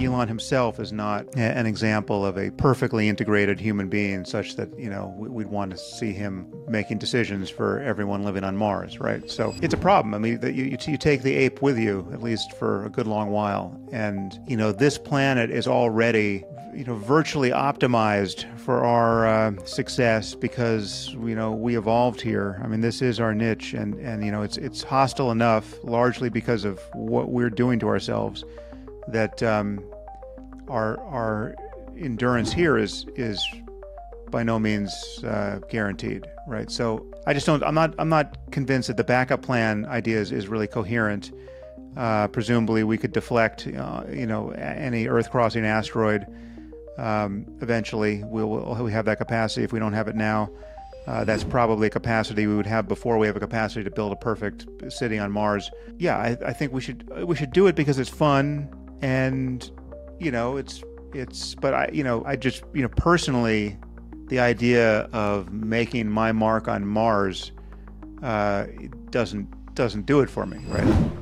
Elon himself is not an example of a perfectly integrated human being, such that you know we'd want to see him making decisions for everyone living on Mars, right? So it's a problem. I mean, you, you take the ape with you at least for a good long while, and you know this planet is already you know virtually optimized for our uh, success because you know we evolved here. I mean, this is our niche, and and you know it's it's hostile enough largely because of what we're doing to ourselves that um, our our endurance here is is by no means uh, guaranteed, right? So I just don't. I'm not. I'm not convinced that the backup plan idea is, is really coherent. Uh, presumably, we could deflect, uh, you know, any Earth crossing asteroid. Um, eventually, we'll, we'll, we have that capacity. If we don't have it now, uh, that's probably a capacity we would have before we have a capacity to build a perfect city on Mars. Yeah, I, I think we should we should do it because it's fun and you know it's it's but i you know i just you know personally the idea of making my mark on mars uh, doesn't doesn't do it for me right